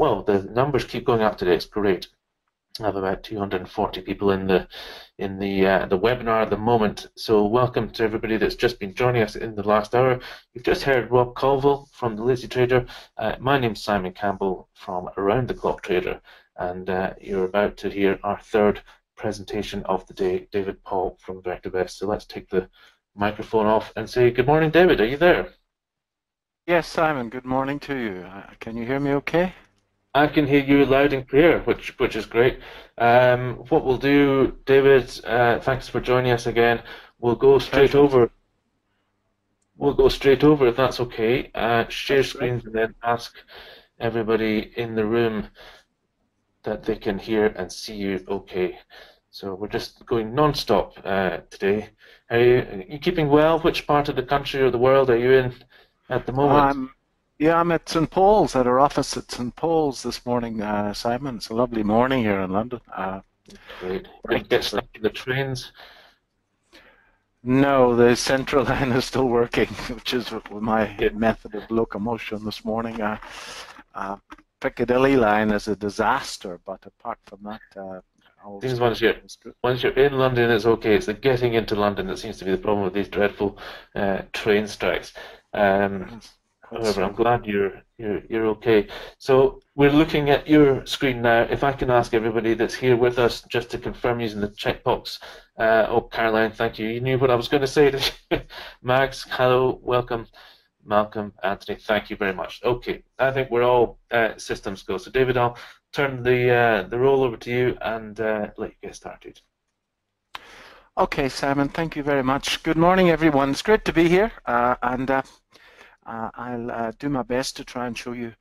well, the numbers keep going up today. It's great. I have about 240 people in the in the uh, the webinar at the moment. So welcome to everybody that's just been joining us in the last hour. You've just heard Rob Colville from the Lazy Trader. Uh, my name's Simon Campbell from Around the Clock Trader, and uh, you're about to hear our third presentation of the day, David Paul from VectorVest. So let's take the microphone off and say good morning, David. Are you there? Yes, Simon. Good morning to you. Uh, can you hear me okay? I can hear you loud and clear, which which is great. Um, what we'll do, David, uh, thanks for joining us again. We'll go straight over. We'll go straight over if that's okay. Uh, share screens and then ask everybody in the room that they can hear and see you okay. So we're just going non-stop uh, today. Are you, are you, keeping well? Which part of the country or the world are you in at the moment? I'm, yeah, I'm at St. Paul's, at our office at St. Paul's this morning, uh, Simon. It's a lovely morning here in London. Uh, Great. Did get stuck in the trains? No, the central line is still working, which is my yeah. method of locomotion this morning. Uh, uh, Piccadilly line is a disaster, but apart from that, uh, Things once you're once you're in London, it's okay. It's the getting into London that seems to be the problem with these dreadful uh, train strikes. Um, however, I'm glad you're you're you're okay. So we're looking at your screen now. If I can ask everybody that's here with us just to confirm using the checkbox. Uh, oh, Caroline, thank you. You knew what I was going to say. To Max, hello, welcome. Malcolm, Anthony, thank you very much. Okay, I think we're all uh, systems go. So David, I'll turn the uh, the role over to you and uh, let you get started. Okay, Simon, thank you very much. Good morning, everyone. It's great to be here, uh, and uh, I'll do my best to try and show you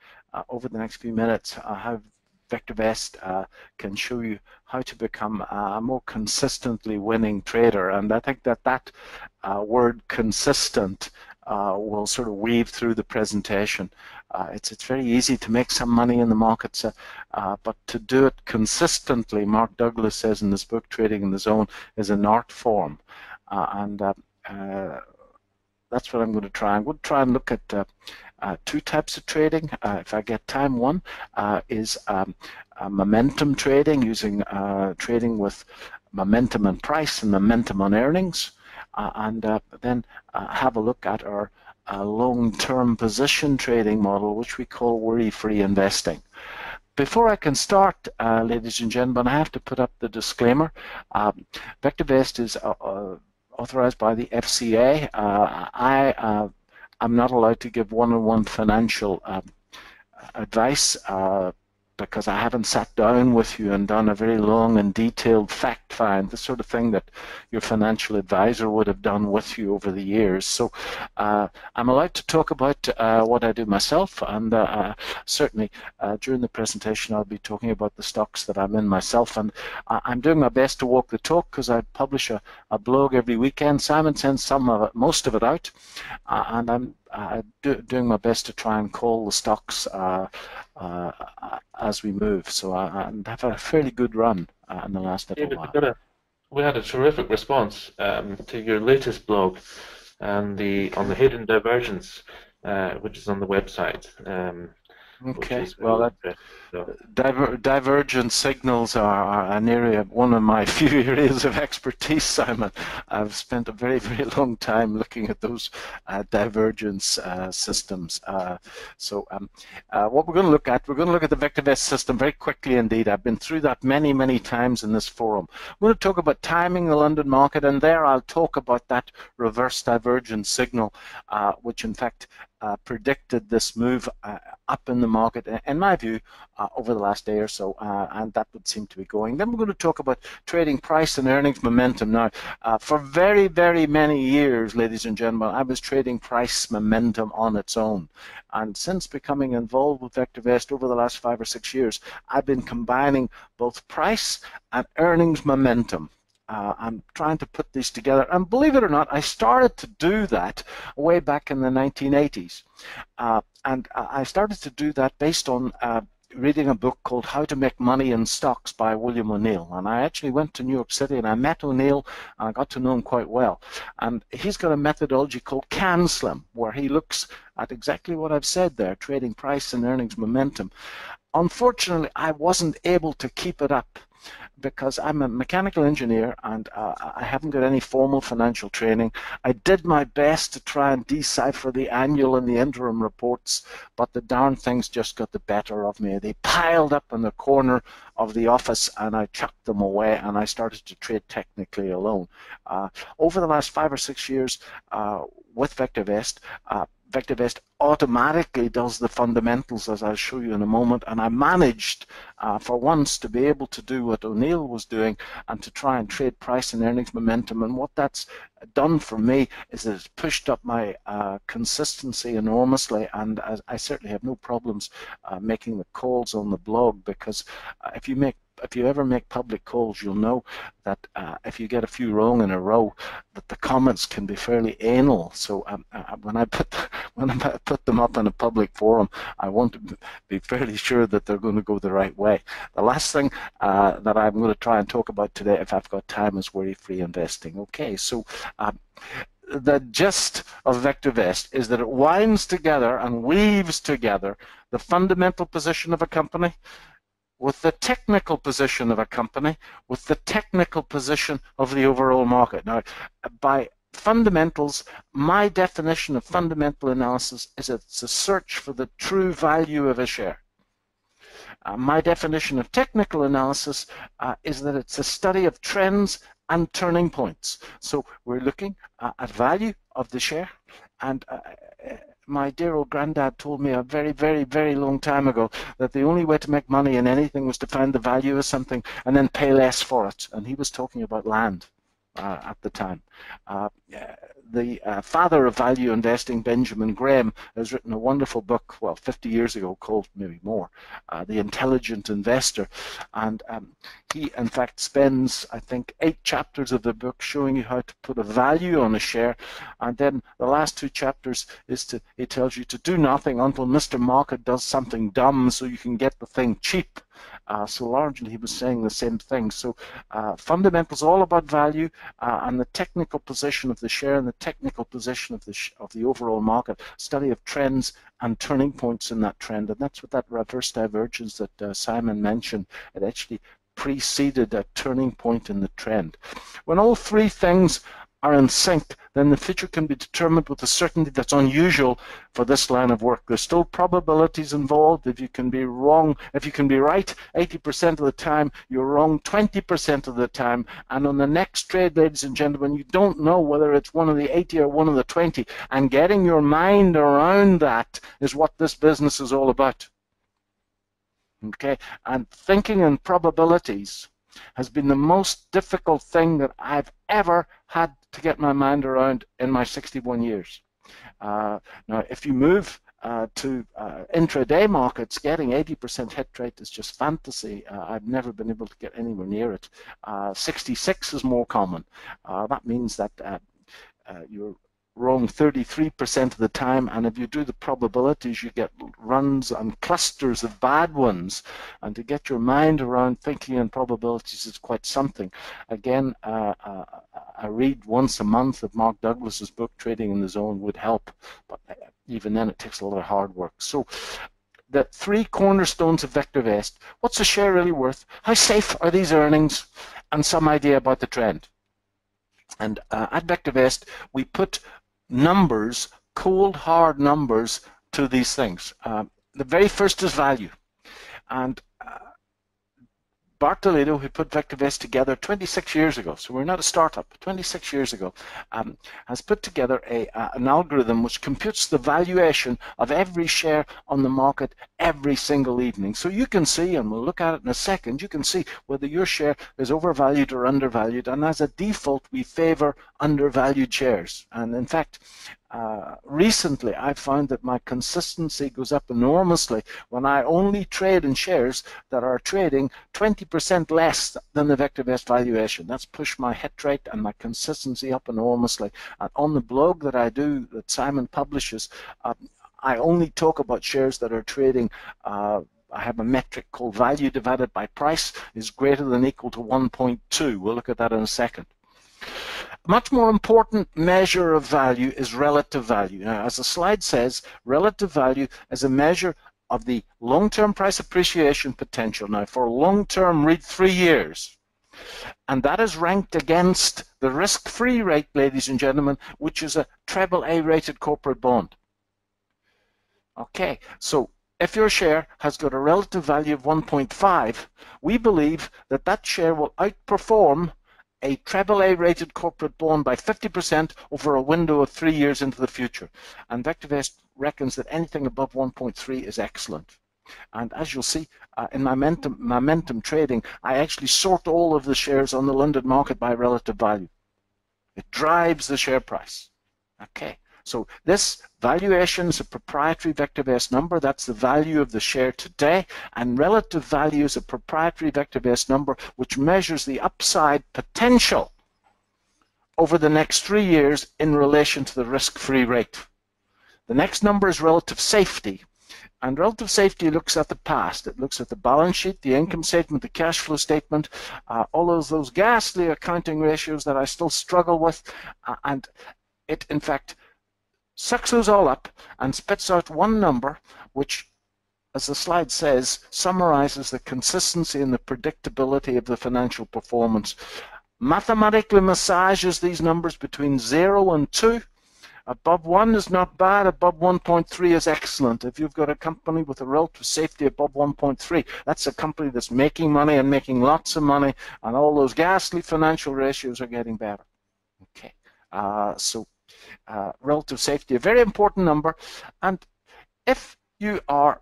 over the next few minutes how VectorVest can show you how to become a more consistently winning trader. And I think that that word consistent uh, will sort of weave through the presentation. Uh, it's it's very easy to make some money in the markets, uh, uh but to do it consistently, Mark Douglas says in his book Trading in the Zone, is an art form, uh, and uh, that's what I'm going to try. I'm going to try and look at two types of trading. if I get time, one is um, momentum trading, using trading with momentum and price and momentum on earnings. Uh, and uh, then uh, have a look at our long-term position trading model, which we call worry-free investing. Before I can start, uh, ladies and gentlemen, I have to put up the disclaimer. Um, VectorVest is uh, uh, authorized by the FCA. Uh, I uh, am not allowed to give one-on-one -on -one financial um, advice uh, because I haven't sat down with you and done a very long and detailed fact find, the sort of thing that your financial advisor would have done with you over the years. So uh, I'm allowed to talk about uh, what I do myself, and uh, uh certainly uh, during the presentation I'll be talking about the stocks that I'm in myself, and I'm doing my best to walk the talk because I publish a, a, blog every weekend. Simon sends some of it, most of it out, uh, and I'm uh, do, doing my best to try and call the stocks uh, uh, as we move. So I, I, have a fairly good run uh, in the last little while. A, we had a terrific response um, to your latest blog and the on the hidden divergence, uh, which is on the website. Um, Okay, well, that, so. diver, divergent signals are, are, an area, one of my few areas of expertise, Simon. I've spent a very, very long time looking at those uh, divergence uh, systems. Uh, so um, uh, what we're going to look at, we're going to look at the VectorVest system very quickly indeed. I've been through that many, many times in this forum. We're going to talk about timing the London market, and there I'll talk about that reverse divergence signal, uh, which in fact uh, predicted this move uh, up in the market, in my view, uh, over the last day or so, uh, and that would seem to be going. Then we're going to talk about trading price and earnings momentum. Now, uh, for very, very many years, ladies and gentlemen, I was trading price momentum on its own. And since becoming involved with VectorVest over the last five or six years, I've been combining both price and earnings momentum. Uh, I'm trying to put these together. And believe it or not, I started to do that way back in the 1980s. Uh, and I started to do that based on uh, reading a book called How to Make Money in Stocks by William O'Neill. And I actually went to New York City and I met O'Neill and I got to know him quite well. And he's got a methodology called CanSlim, where he looks at exactly what I've said there, trading price and earnings momentum. unfortunately, I wasn't able to keep it up because I'm a mechanical engineer and uh, I haven't got any formal financial training. I did my best to try and decipher the annual and the interim reports, but the darn things just got the better of me. They piled up in the corner of the office and I chucked them away and I started to trade technically alone. Uh, over the last five or six years uh, with VectorVest, uh, VectorVest automatically does the fundamentals as I'll show you in a moment. And I managed uh, for once to be able to do what O'Neill was doing and to try and trade price and earnings momentum. And what that's done for me is that it's pushed up my uh, consistency enormously. And I, I, certainly have no problems uh, making the calls on the blog because uh, if you make if you ever make public calls, you'll know that uh, if you get a few wrong in a row, that the comments can be fairly anal. So um, uh, when I put when I put them up in a public forum, I want to be fairly sure that they're going to go the right way. The last thing uh, that I'm going to try and talk about today, if I've got time, is worry-free investing. Okay, so. Um, the gist of VectorVest is that it winds together and weaves together the fundamental position of a company, with the technical position of a company, with the technical position of the overall market. Now, by fundamentals, my definition of fundamental analysis is it's a search for the true value of a share. Uh, my definition of technical analysis uh, is that it's a study of trends and turning points. So we're looking uh, at value of the share and uh, my dear old granddad told me a very, very, very long time ago that the only way to make money in anything was to find the value of something and then pay less for it. And he was talking about land uh, at the time. Uh, the uh, father of value investing, Benjamin Graham, has written a wonderful book, well, 50 years ago, called maybe more, uh, The Intelligent Investor. And um, he, in fact, spends, I think, eight chapters of the book showing you how to put a value on a share. And then the last two chapters is to, he tells you to do nothing until Mr. Market does something dumb so you can get the thing cheap. Uh, so largely he was saying the same thing. So uh, fundamentals all about value uh, and the technical position of the share and the technical position of the of the overall market. Study of trends and turning points in that trend, and that's what that reverse divergence that Simon mentioned. It actually preceded a turning point in the trend. When all three things are in sync, then the future can be determined with a certainty that's unusual for this line of work. There's still probabilities involved. If you can be wrong, if you can be right 80% of the time, you're wrong 20% of the time. And on the next trade, ladies and gentlemen, you don't know whether it's one of the 80 or one of the 20. And getting your mind around that is what this business is all about. Okay, and thinking in probabilities has been the most difficult thing that I've ever had to get my mind around in my 61 years. Uh, now, if you move uh, to uh, intraday markets, getting 80% hit rate is just fantasy. Uh, I've never been able to get anywhere near it. Uh, 66 is more common. Uh, that means that uh, you're wrong 33% of the time and if you do the probabilities you get runs and clusters of bad ones. And to get your mind around thinking in probabilities is quite something. Again uh, uh, I read once a month of Mark Douglas's book Trading in the Zone would help. But even then it takes a lot of hard work. So the three cornerstones of VectorVest what's a share really worth? How safe are these earnings? And some idea about the trend. And uh, at VectorVest, we put numbers, cold hard numbers to these things. Uh, the very first is value. And Bart DiLiddo, who put VectorVest together 26 years ago, so we're not a startup, 26 years ago, um, has put together a, uh, an algorithm which computes the valuation of every share on the market every single evening. So you can see, and we'll look at it in a second, you can see whether your share is overvalued or undervalued, and as a default, we favor undervalued shares. And in fact, uh, recently I found that my consistency goes up enormously when I only trade in shares that are trading 20% less than the VectorVest valuation. That's pushed my hit rate and my consistency up enormously. And on the blog that I do, that Simon publishes, uh, I only talk about shares that are trading uh, I have a metric called value divided by price is greater than equal to 1.2. We'll look at that in a second much more important measure of value is relative value. Now, as the slide says, relative value is a measure of the long-term price appreciation potential. Now, for long-term, read three years. And that is ranked against the risk-free rate, ladies and gentlemen, which is a treble A rated corporate bond. Okay, so if your share has got a relative value of 1.5, we believe that that share will outperform a AAA rated corporate bond by 50% over a window of three years into the future. And VectorVest reckons that anything above 1.3 is excellent. And as you'll see uh, in momentum, momentum trading, I actually sort all of the shares on the London market by relative value. It drives the share price. Okay. So this valuation is a proprietary vector-based number. That's the value of the share today. And relative value is a proprietary vector-based number which measures the upside potential over the next three years in relation to the risk-free rate. The next number is relative safety. And relative safety looks at the past. It looks at the balance sheet, the income statement, the cash flow statement, uh, all of those ghastly accounting ratios that I still struggle with. Uh, and it, in fact, sucks those all up and spits out one number which, as the slide says, summarizes the consistency and the predictability of the financial performance. Mathematically massages these numbers between 0 and 2. Above 1 is not bad, above 1.3 is excellent. If you've got a company with a relative safety above 1.3, that's a company that's making money and making lots of money, and all those ghastly financial ratios are getting better. Okay, uh, so uh, relative safety, a very important number. And if you are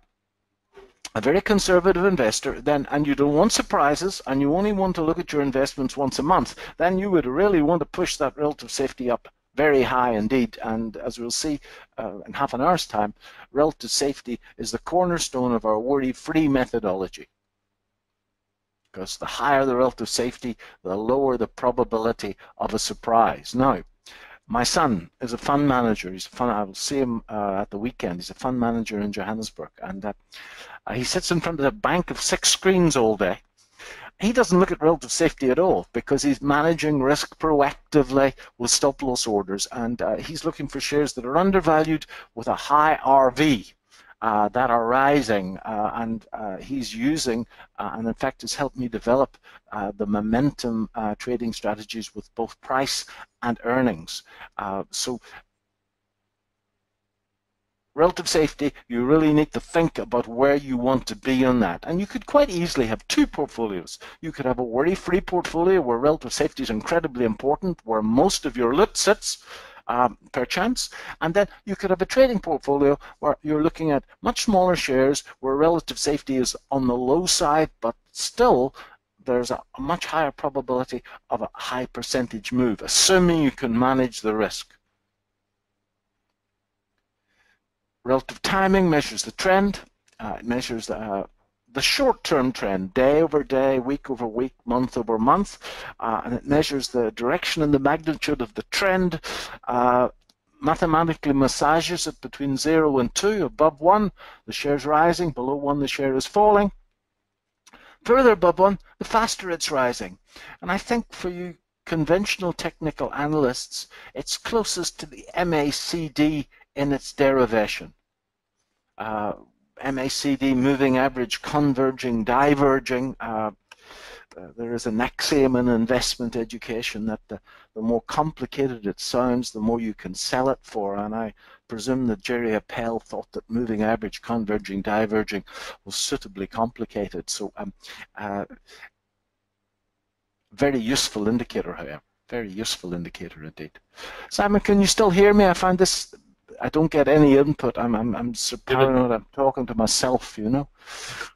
a very conservative investor, then and you don't want surprises, and you only want to look at your investments once a month, then you would really want to push that relative safety up very high indeed. And as we'll see uh, in half an hour's time, relative safety is the cornerstone of our worry-free methodology. Because the higher the relative safety, the lower the probability of a surprise. Now, my son is a fund manager. He's a fund. I will see him uh, at the weekend. He's a fund manager in Johannesburg, and uh, he sits in front of a bank of six screens all day. He doesn't look at relative safety at all because he's managing risk proactively with stop loss orders, and uh, he's looking for shares that are undervalued with a high RV uh, that are rising, uh, and uh, he's using, uh, and in fact has helped me develop the momentum trading strategies with both price and earnings. so relative safety, you really need to think about where you want to be on that. And you could quite easily have two portfolios. You could have a worry-free portfolio where relative safety is incredibly important, where most of your loot sits, um, per chance. And then you could have a trading portfolio where you're looking at much smaller shares where relative safety is on the low side, but still there's a, a much higher probability of a high percentage move, assuming you can manage the risk. Relative timing measures the trend. Uh, it measures the, uh, the short-term trend, day over day, week over week, month over month, uh, and it measures the direction and the magnitude of the trend. Uh, mathematically massages it between 0 and 2. Above 1, the share is rising. Below 1, the share is falling. Further above 1, the faster it's rising. And I think for you conventional technical analysts, it's closest to the MACD in its derivation. Uh, MACD moving average converging, diverging. Uh, uh, there is an axiom in investment education that the, the, more complicated it sounds, the more you can sell it for. And I presume that Jerry Appel thought that moving average, converging, diverging was suitably complicated. So, um, uh, very useful indicator, however. Very useful indicator indeed. Simon, can you still hear me? I find this I don't get any input. I'm I'm I'm so paranoid. I'm talking to myself, you know.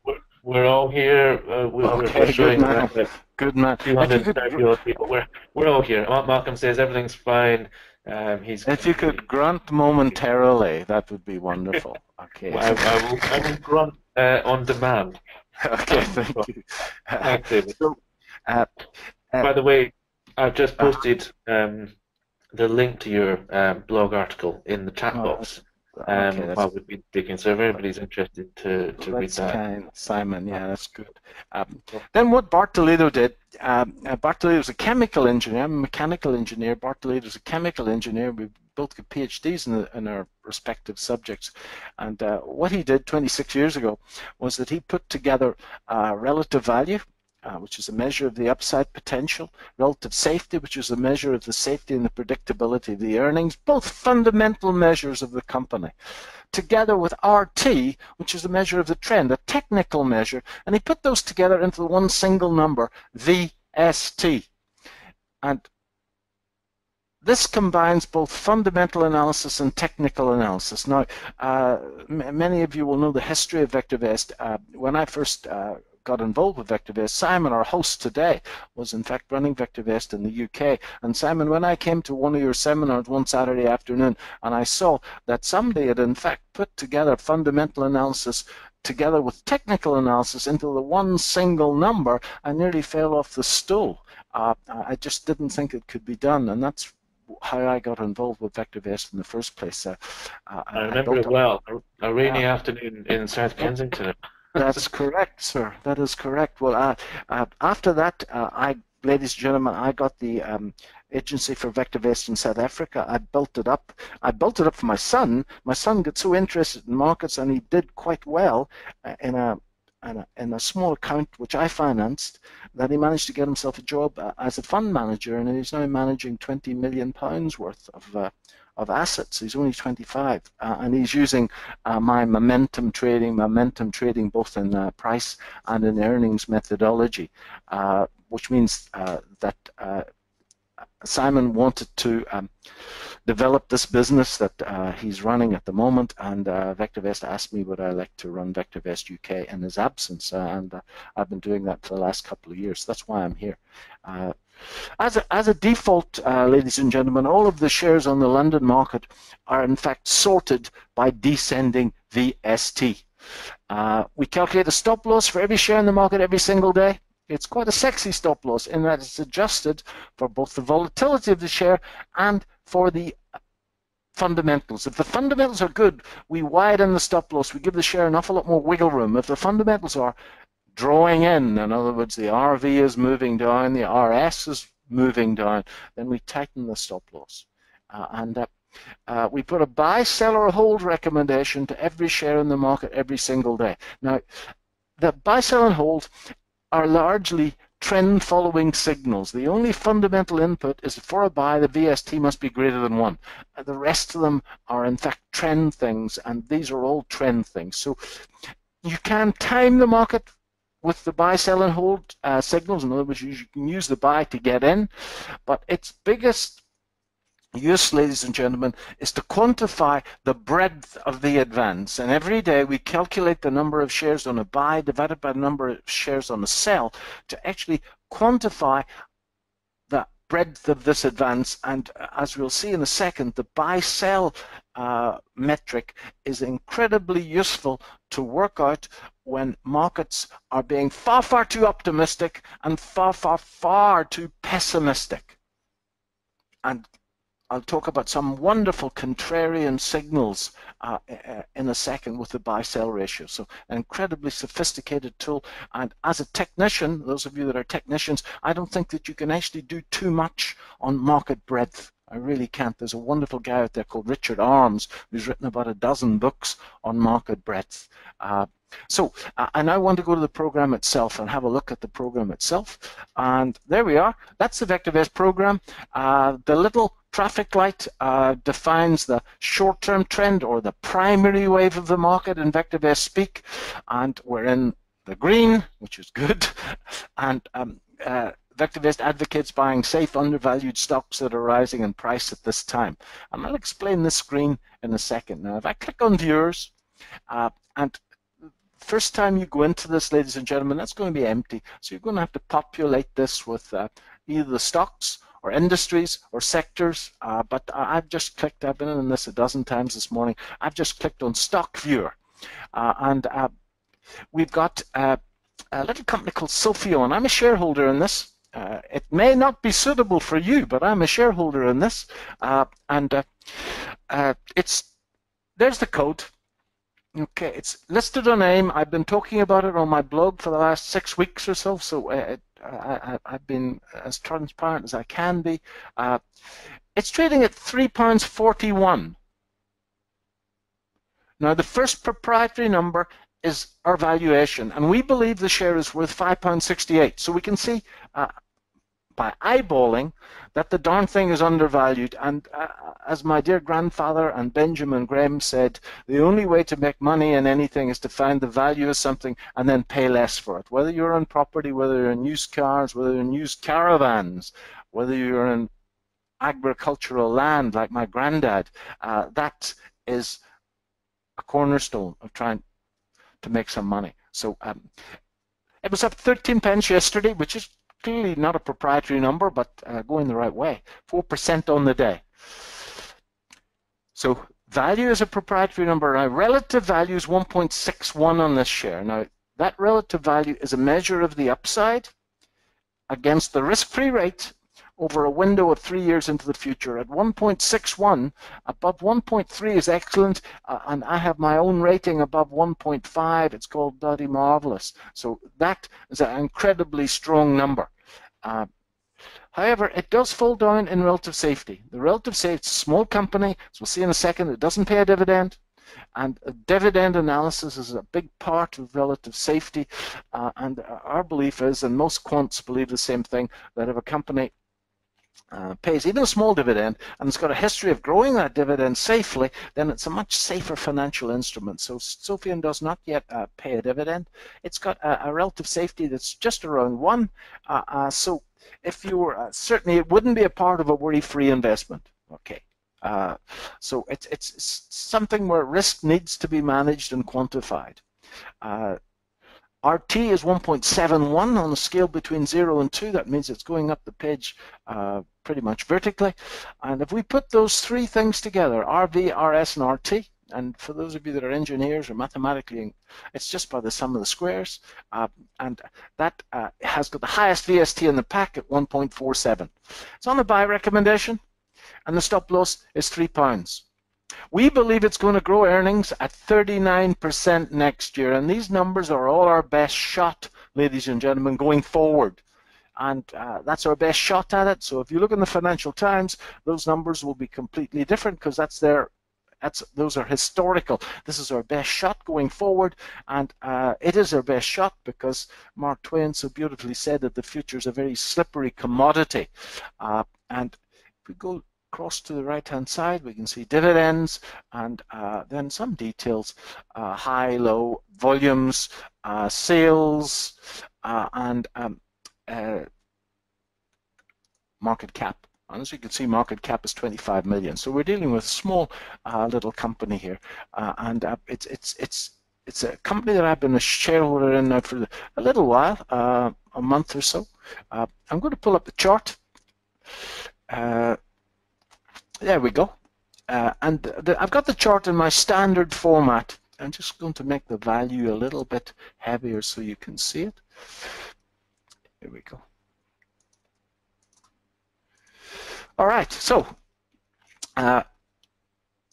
We're, we're all here. Uh, we're, okay, we're good man. Good man. 230 people. We're we're all here. Malcolm says everything's fine. Um, he's. If you could grunt momentarily, that would be wonderful. Okay. Well, I, I, will, I will grunt uh, on demand. okay, thank you. Thanks, David. So, uh, uh, By the way, I've just posted um, the link to your um, blog article in the chat oh, box um, okay, while we've been speaking. So if everybody's interested to, to read that. Kind, Simon, yeah, that's good. Um, then what Bart DiLiddo did, um, uh, Bart DiLiddo was a chemical engineer, I'm a mechanical engineer. Bart DiLiddo was a chemical engineer. We both get PhDs in, the, in our respective subjects. And uh, what he did 26 years ago was that he put together uh, relative value, uh, which is a measure of the upside potential, relative safety, which is a measure of the safety and the predictability of the earnings, both fundamental measures of the company, together with RT, which is a measure of the trend, a technical measure, and he put those together into one single number, VST. And this combines both fundamental analysis and technical analysis. Now, uh, many of you will know the history of VectorVest. Uh, when I first uh, got involved with VectorVest, Simon, our host today, was in fact running VectorVest in the UK. And Simon, when I came to one of your seminars one Saturday afternoon, and I saw that somebody had in fact put together fundamental analysis together with technical analysis into the one single number, I nearly fell off the stool. Uh, I just didn't think it could be done, and that's how I got involved with VectorVest in the first place. Uh, I remember it well. A, a rainy yeah. afternoon in South Kensington. That's correct, sir. That is correct. Well, uh, uh, after that, uh, I, ladies and gentlemen, I got the um, agency for VectorVest in South Africa. I built it up. I built it up for my son. My son got so interested in markets, and he did quite well uh, in a in a, a small account which I financed that he managed to get himself a job uh, as a fund manager, and he's now managing 20 million pounds worth of uh, of assets. He's only 25, uh, and he's using uh, my momentum trading, momentum trading both in uh, price and in earnings methodology, uh, which means that Simon wanted to um, develop this business that uh, he's running at the moment, and uh, VectorVest asked me would I like to run VectorVest UK in his absence, uh, and I've been doing that for the last couple of years. That's why I'm here. As a, as a default, uh, ladies and gentlemen, all of the shares on the London market are in fact sorted by descending VST. Uh, we calculate a stop loss for every share in the market every single day. It's quite a sexy stop loss in that it's adjusted for both the volatility of the share and for the fundamentals. If the fundamentals are good, we widen the stop loss. We give the share an awful lot more wiggle room. If the fundamentals are drawing in. In other words, the RV is moving down, the RS is moving down, then we tighten the stop loss. Uh, and uh, uh, we put a buy, sell, or hold recommendation to every share in the market every single day. Now, the buy, sell, and hold are largely trend following signals. The only fundamental input is for a buy, the VST must be greater than 1. Uh, the rest of them are in fact trend things, and these are all trend things. So you can time the market with the buy, sell, and hold uh, signals. In other words, you can use the buy to get in, but its biggest use, ladies and gentlemen, is to quantify the breadth of the advance. And every day we calculate the number of shares on a buy divided by the number of shares on a sell to actually quantify the breadth of this advance. And uh, as we'll see in a second, the buy-sell uh, metric is incredibly useful to work out when markets are being far, far too optimistic and far, far, far too pessimistic. And I'll talk about some wonderful contrarian signals uh, in a second with the buy-sell ratio. So an incredibly sophisticated tool. And as a technician, those of you that are technicians, I don't think that you can actually do too much on market breadth. I really can't. There's a wonderful guy out there called Richard Arms who's written about a dozen books on market breadth. Uh, so uh, I now want to go to the program itself and have a look at the program itself. And there we are. That's the Vector VectorVest program. Uh, the little traffic light uh, defines the short-term trend or the primary wave of the market in VectorVest speak. And we're in the green, which is good. And um, uh, VectorVest advocates buying safe, undervalued stocks that are rising in price at this time. And I'll explain this screen in a second. Now, if I click on viewers, uh, and first time you go into this, ladies and gentlemen, that's going to be empty. So you're going to have to populate this with uh, either the stocks or industries or sectors. Uh, but I've just clicked, I've been in this a dozen times this morning, I've just clicked on Stock Viewer. Uh, and uh, we've got uh, a little company called Sopheon, and I'm a shareholder in this. Uh, it may not be suitable for you, but I'm a shareholder in this. and it's there's the code. Okay, it's listed on AIM. I've been talking about it on my blog for the last six weeks or so, so uh, I, have been as transparent as I can be. Uh, it's trading at £3.41. Now, the first proprietary number is our valuation, and we believe the share is worth £5.68. So we can see uh, by eyeballing that the darn thing is undervalued. And uh, as my dear grandfather and Benjamin Graham said, the only way to make money in anything is to find the value of something and then pay less for it. Whether you're on property, whether you're in used cars, whether you're in used caravans, whether you're in agricultural land like my granddad, uh, that is a cornerstone of trying to make some money. So um, it was up 13 pence yesterday, which is clearly not a proprietary number, but uh, going the right way. 4% on the day. So value is a proprietary number. Now, relative value is 1.61 on this share. Now, that relative value is a measure of the upside against the risk-free rate over a window of three years into the future. At 1.61, above 1.3 is excellent, uh, and I have my own rating above 1.5. It's called Bloody Marvelous. So that is an incredibly strong number. Uh, however, it does fall down in relative safety. The relative safety, small company, as we'll see in a second, it doesn't pay a dividend. And dividend analysis is a big part of relative safety. Uh, and our belief is, and most quants believe the same thing, that if a company uh, pays even a small dividend and it's got a history of growing that dividend safely, then it's a much safer financial instrument. So Sopheon does not yet uh, pay a dividend. It's got a, a, relative safety that's just around one. Uh, uh so if you were, uh, certainly it wouldn't be a part of a worry-free investment. Okay. Uh, so it's, it's something where risk needs to be managed and quantified. RT is 1.71 on a scale between 0 and 2. That means it's going up the page uh, pretty much vertically. And if we put those three things together, RV, RS, and RT, and for those of you that are engineers or mathematically, it's just by the sum of the squares. Uh, and that uh, has got the highest VST in the pack at 1.47. It's on the buy recommendation, and the stop loss is three pounds. We believe it's going to grow earnings at 39% next year, and these numbers are all our best shot, ladies and gentlemen, going forward. And uh, that's our best shot at it. So if you look in the Financial Times, those numbers will be completely different because that's their that's, those are historical. This is our best shot going forward, and uh, it is our best shot because Mark Twain so beautifully said that the future is a very slippery commodity. Uh, and if we go across to the right hand side we can see dividends and uh, then some details uh, high low volumes uh, sales uh, and um, uh, market cap. And as you can see market cap is 25 million. So we're dealing with a small uh, little company here. And it's it's it's it's a company that I've been a shareholder in now for a little while a month or so. I'm going to pull up the chart there we go. Uh, and the, I've got the chart in my standard format. I'm just going to make the value a little bit heavier so you can see it. Here we go. All right, so uh,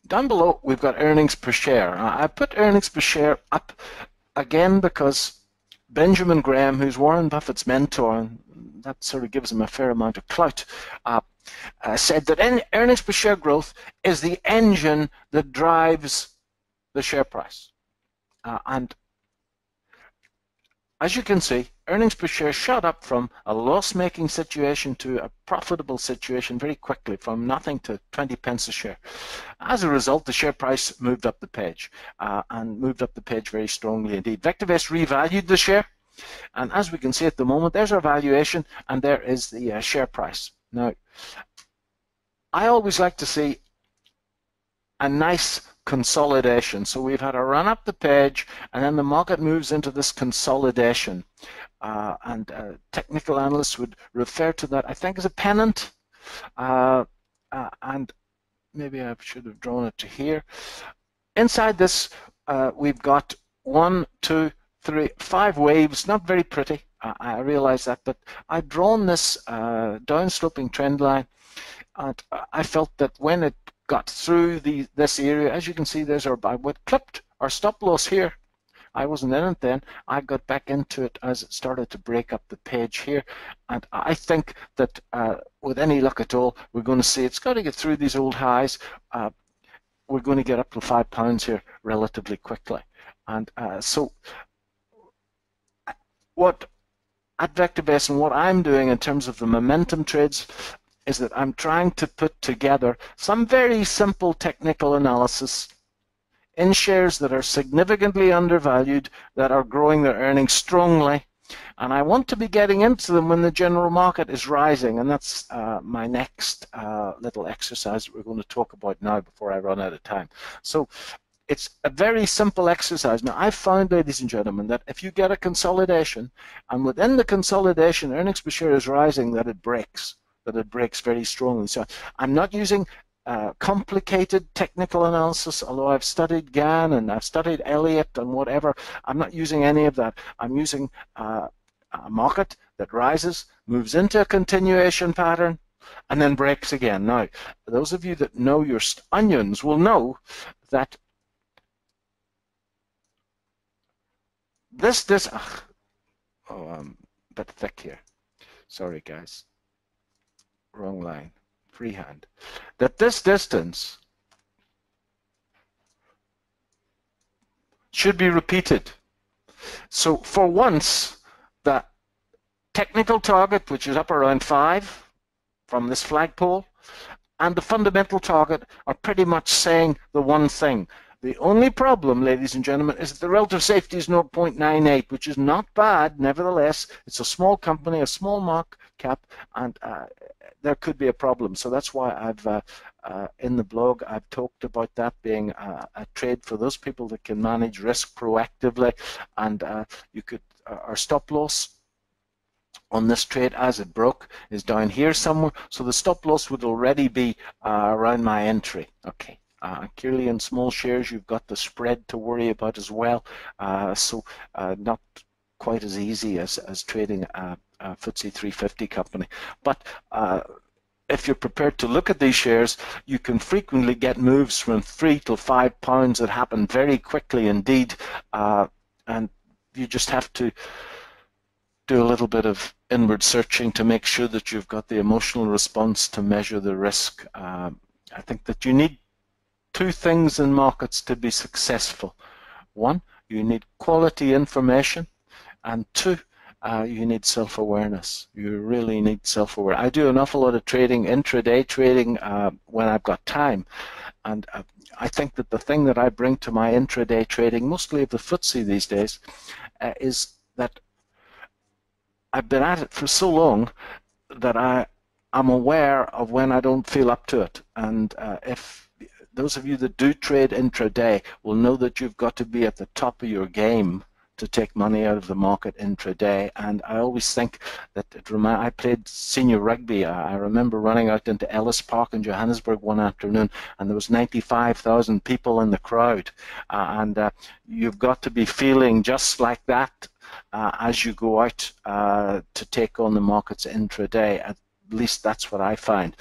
down below we've got earnings per share. I put earnings per share up again because Benjamin Graham, who's Warren Buffett's mentor, and that sort of gives him a fair amount of clout, uh, uh, said that earnings per share growth is the engine that drives the share price. Uh, and as you can see, earnings per share shot up from a loss-making situation to a profitable situation very quickly, from nothing to 20 pence a share. As a result, the share price moved up the page, uh, and moved up the page very strongly indeed. VectorVest revalued the share, and as we can see at the moment, there's our valuation, and there is the uh, share price. Now, I always like to see a nice consolidation. So we've had a run up the page, and then the market moves into this consolidation. Uh, and uh, technical analysts would refer to that, I think, as a pennant. Uh, uh and maybe I should have drawn it to here. Inside this, uh, we've got one, two, three, five waves, not very pretty. I, I realize that, but I've drawn this uh, downsloping trend line, and I felt that when it got through the this area, as you can see, there's our we clipped our stop loss here, I wasn't in it then. I got back into it as it started to break up the page here. And I think that uh, with any luck at all, we're going to see it's got to get through these old highs. Uh, we're going to get up to five pounds here relatively quickly. And uh, so what at VectorVest and what I'm doing in terms of the momentum trades is that I'm trying to put together some very simple technical analysis in shares that are significantly undervalued, that are growing their earnings strongly, and I want to be getting into them when the general market is rising, and that's uh, my next uh, little exercise that we're going to talk about now before I run out of time. So it's a very simple exercise. Now, I've found, ladies and gentlemen, that if you get a consolidation, and within the consolidation, earnings per share is rising, that it breaks, that it breaks very strongly. So I'm not using uh, complicated technical analysis, although I've studied Gann and I've studied Elliott and whatever, I'm not using any of that. I'm using uh, a market that rises, moves into a continuation pattern, and then breaks again. Now, those of you that know your onions will know that this, this, ugh, oh, um, I'm a bit thick here. Sorry, guys. Wrong line freehand, that this distance should be repeated. So for once, the technical target, which is up around 5 from this flagpole, and the fundamental target are pretty much saying the one thing. The only problem, ladies and gentlemen, is that the relative safety is 0.98, which is not bad. Nevertheless, it's a small company, a small market cap, and uh, there could be a problem. So that's why I've uh, uh, in the blog I've talked about that being a, a, trade for those people that can manage risk proactively, and uh, you could uh, our stop loss on this trade as it broke is down here somewhere. So the stop loss would already be uh, around my entry. Okay. Uh, clearly in small shares you've got the spread to worry about as well uh, so uh, not quite as easy as, as trading a, a FTSE 350 company. But uh, if you're prepared to look at these shares, you can frequently get moves from three to five pounds that happen very quickly indeed, uh, and you just have to do a little bit of inward searching to make sure that you've got the emotional response to measure the risk. Um, I think that you need two things in markets to be successful. One, you need quality information and two, uh, you need self-awareness. You really need self-awareness. I do an awful lot of trading, intraday trading, uh, when I've got time. And uh, I think that the thing that I bring to my intraday trading, mostly of the FTSE these days, uh, is that I've been at it for so long that I, I'm aware of when I don't feel up to it. And uh, if those of you that do trade intraday will know that you've got to be at the top of your game to take money out of the market intraday. And I always think that it I played senior rugby. I remember running out into Ellis Park in Johannesburg one afternoon, and there was 95,000 people in the crowd. Uh, and uh, you've got to be feeling just like that uh, as you go out uh, to take on the markets intraday. At least that's what I find.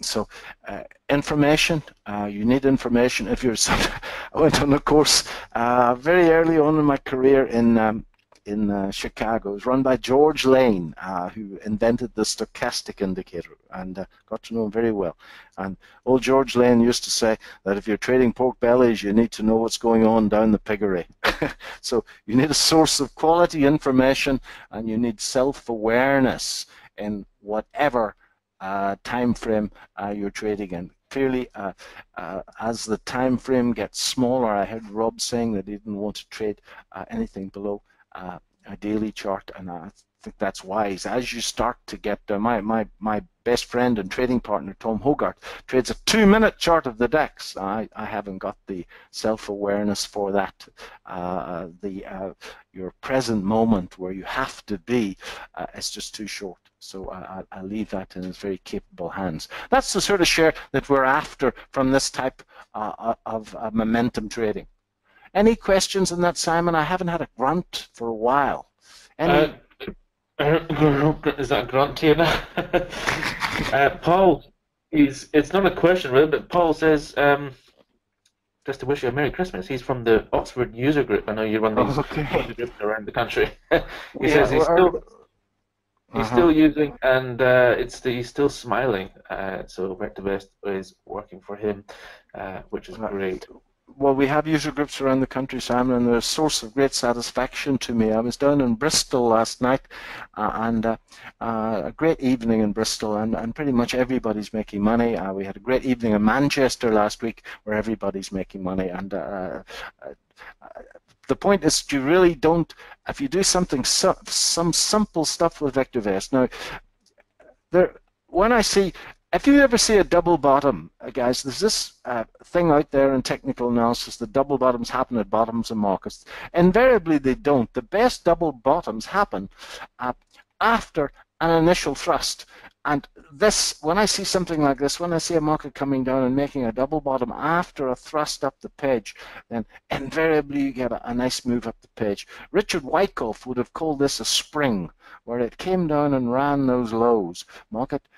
So uh, information, uh, you need information. If you're, I went on a course uh, very early on in my career in um, in uh, Chicago. It was run by George Lane, uh, who invented the stochastic indicator, and uh, got to know him very well. And old George Lane used to say that if you're trading pork bellies, you need to know what's going on down the piggery. so you need a source of quality information, and you need self-awareness in whatever uh, time frame uh, you're trading in. Clearly, uh, uh, as the time frame gets smaller, I heard Rob saying that he didn't want to trade uh, anything below a daily chart, and I think that's wise. As you start to get my my my best friend and trading partner Tom Hogarth trades a two-minute chart of the DAX. I I haven't got the self-awareness for that. the your present moment where you have to be is just too short. So I, I leave that in his very capable hands. That's the sort of share that we're after from this type uh, uh of uh, momentum trading. Any questions on that, Simon? I haven't had a grunt for a while. Any? Is that a grunt to you now? uh, Paul, is it's not a question really, but Paul says, um, just to wish you a Merry Christmas. He's from the Oxford User Group. I know you run these okay. groups around the country. he Yeah, says he's well, still he's Uh-huh. still using and uh, it's he's still smiling. Uh, so VectorVest is working for him, uh, which is great. Well, we have user groups around the country, Simon, and they're a source of great satisfaction to me. I was down in Bristol last night, uh, and uh, uh, a great evening in Bristol, and, and pretty much everybody's making money. Uh, we had a great evening in Manchester last week, where everybody's making money, and uh, uh, the point is, you really don't. If you do something, so, some simple stuff with Vector VectorVest. Now, there, when I see if you ever see a double bottom, uh, guys, there's this uh, thing out there in technical analysis that double bottoms happen at bottoms of markets. Invariably, they don't. The best double bottoms happen uh, after an initial thrust. And this, when I see something like this, when I see a market coming down and making a double bottom after a thrust up the page, then invariably you get a, a nice move up the page. Richard Wyckoff would have called this a spring, where it came down and ran those lows. Market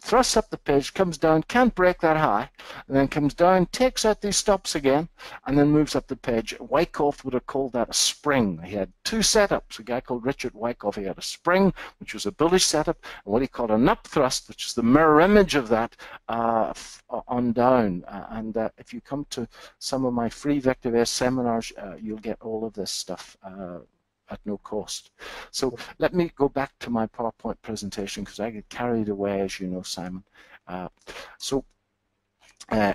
thrusts up the page, comes down, can't break that high, and then comes down, takes out these stops again, and then moves up the page. Wyckoff would have called that a spring. He had two setups. A guy called Richard Wyckoff, he had a spring, which was a bullish setup, and what he called an up thrust, which is the mirror image of that uh, on down. Uh, and uh, if you come to some of my free VectorVest seminars, uh, you'll get all of this stuff uh, at no cost. So let me go back to my PowerPoint presentation because I get carried away, as you know, Simon. Uh, so uh,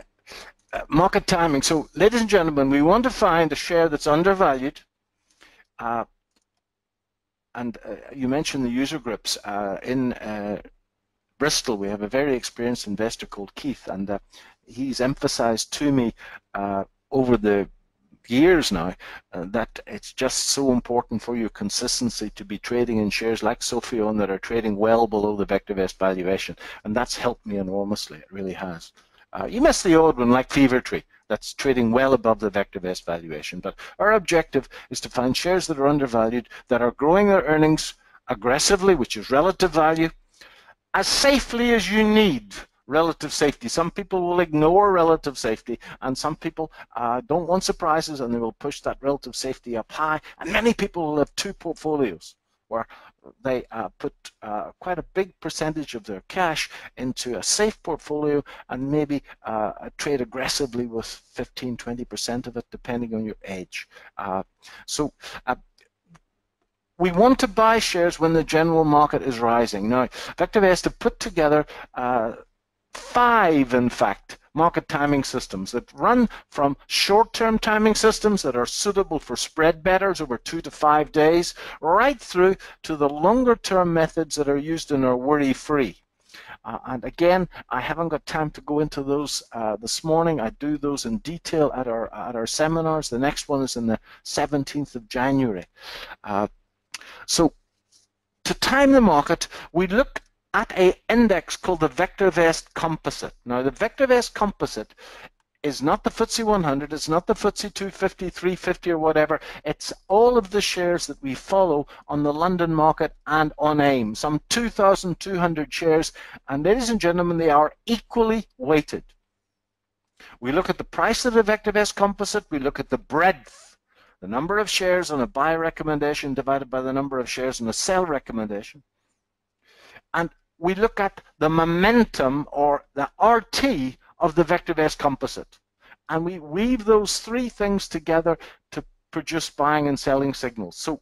uh, market timing. So ladies and gentlemen, we want to find a share that's undervalued. Uh, and uh, you mentioned the user groups. Uh, in Bristol, we have a very experienced investor called Keith, and he's emphasized to me over the years now uh, that it's just so important for your consistency to be trading in shares like Sopheon that are trading well below the VectorVest valuation. And that's helped me enormously. It really has. Uh, you miss the odd one like Fevertree that's trading well above the VectorVest valuation. But our objective is to find shares that are undervalued that are growing their earnings aggressively which is relative value as safely as you need relative safety. Some people will ignore relative safety, and some people uh, don't want surprises, and they will push that relative safety up high. And many people will have two portfolios where they uh, put uh, quite a big percentage of their cash into a safe portfolio and maybe uh, trade aggressively with 15, 20% of it, depending on your age. Uh, so uh, we want to buy shares when the general market is rising. Now, Victor has to put together uh, five, in fact, market timing systems that run from short-term timing systems that are suitable for spread bettors over two to five days, right through to the longer-term methods that are used in our worry-free. Uh, and again, I haven't got time to go into those uh, this morning. I do those in detail at our at our seminars. The next one is in the 17th of January. Uh, so, to time the market, we look at a index called the Vector VectorVest Composite. Now the Vector VectorVest Composite is not the FTSE 100, it's not the FTSE 250, 350 or whatever, it's all of the shares that we follow on the London market and on AIM, some 2,200 shares, and ladies and gentlemen, they are equally weighted. We look at the price of the VectorVest Composite, we look at the breadth, the number of shares on a buy recommendation divided by the number of shares on a sell recommendation, and we look at the momentum or the RT of the VectorVest composite. And we weave those three things together to produce buying and selling signals. So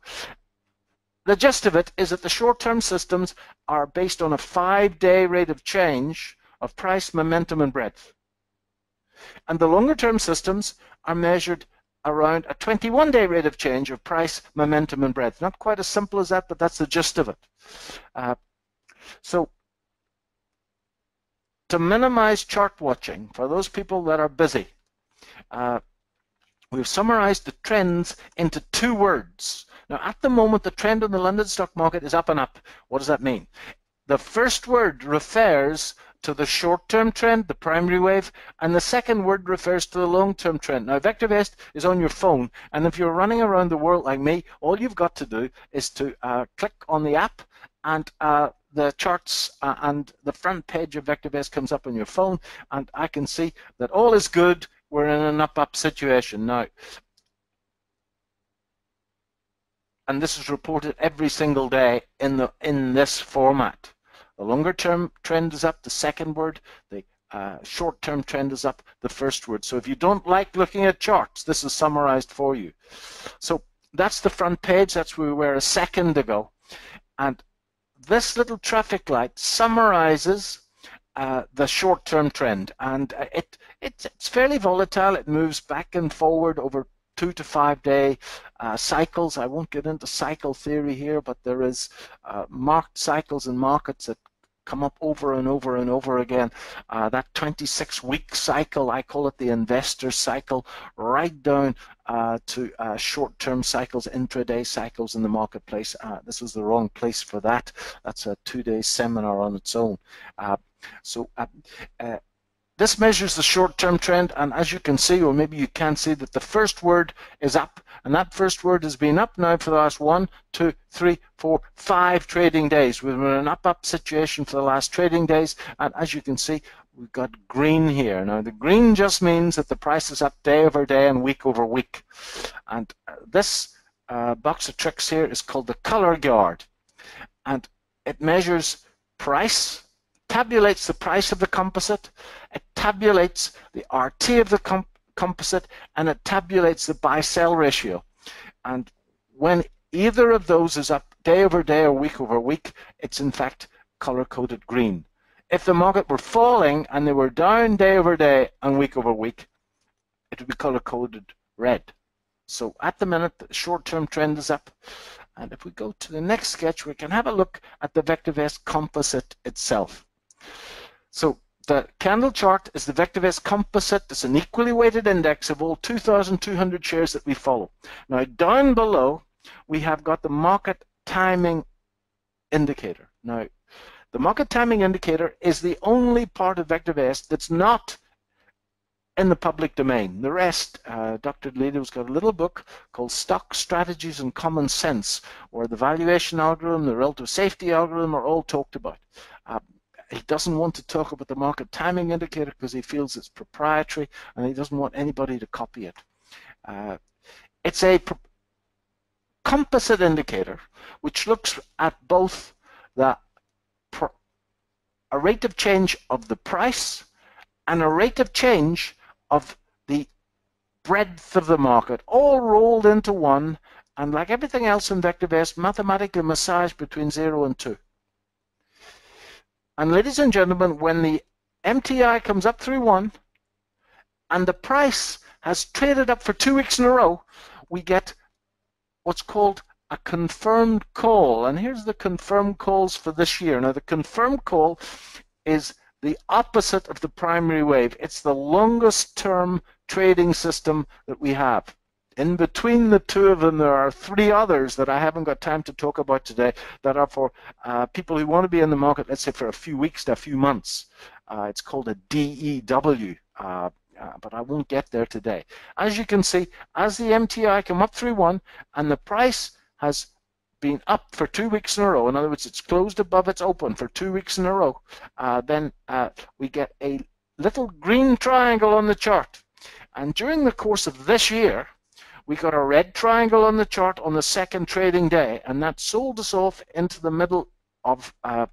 the gist of it is that the short-term systems are based on a five-day rate of change of price, momentum, and breadth. And the longer-term systems are measured around a 21-day rate of change of price, momentum, and breadth. Not quite as simple as that, but that's the gist of it. Uh, so to minimize chart watching for those people that are busy, uh, we've summarized the trends into two words. Now, at the moment, the trend on the London stock market is up and up. What does that mean? The first word refers to the short-term trend, the primary wave, and the second word refers to the long-term trend. Now, VectorVest is on your phone, and if you're running around the world like me, all you've got to do is to uh, click on the app, and uh, the charts uh, and the front page of VectorVest comes up on your phone, and I can see that all is good we're in an up-up situation now. And this is reported every single day in the in this format. The longer term trend is up, the second word, the uh, short-term trend is up, the first word. So if you don't like looking at charts, this is summarized for you. So that's the front page, that's where we were a second ago. And this little traffic light summarizes uh, the short-term trend, and uh, it, it, it's fairly volatile. It moves back and forward over two to five day uh, cycles. I won't get into cycle theory here, but there is uh, marked cycles in markets that come up over and over and over again. Uh, that 26 week cycle, I call it the investor cycle, right down uh, to uh, short term cycles, intraday cycles in the marketplace. Uh, this is the wrong place for that. That's a two day seminar on its own. Uh, so uh, this measures the short-term trend, and as you can see, or maybe you can see, that the first word is up, and that first word has been up now for the last one, two, three, four, five trading days. We've been in an up-up situation for the last trading days, and as you can see, we've got green here. Now, the green just means that the price is up day over day and week over week. And uh, this uh, box of tricks here is called the color guard, and it measures price tabulates the price of the composite, it tabulates the RT of the comp composite, and it tabulates the buy-sell ratio. And when either of those is up day over day or week over week, it's in fact color-coded green. If the market were falling and they were down day over day and week over week, it would be color-coded red. So at the minute, the short-term trend is up. And if we go to the next sketch, we can have a look at the VectorVest composite itself. So the candle chart is the VectorVest composite. It's an equally weighted index of all 2,200 shares that we follow. Now down below, we have got the market timing indicator. Now, the market timing indicator is the only part of VectorVest that's not in the public domain. The rest, uh, Dr. DiLiddo's got a little book called Stock Strategies and Common Sense, where the valuation algorithm, the relative safety algorithm are all talked about. Uh, he doesn't want to talk about the market timing indicator because he feels it's proprietary and he doesn't want anybody to copy it. Uh, it's a composite indicator which looks at both the a rate of change of the price and a rate of change of the breadth of the market, all rolled into one, and like everything else in VectorVest, mathematically massaged between 0 and 2. And ladies and gentlemen, when the MTI comes up through one and the price has traded up for two weeks in a row, we get what's called a confirmed call. And here's the confirmed calls for this year. Now, the confirmed call is the opposite of the primary wave. It's the longest term trading system that we have. In between the two of them, there are three others that I haven't got time to talk about today that are for uh, people who want to be in the market, let's say for a few weeks to a few months. Uh, it's called a DEW, uh, uh, but I won't get there today. As you can see, as the MTI come up through one and the price has been up for two weeks in a row, in other words, it's closed above its open for two weeks in a row, uh, then uh, we get a little green triangle on the chart. And during the course of this year, we got a red triangle on the chart on the second trading day, and that sold us off into the middle of uh,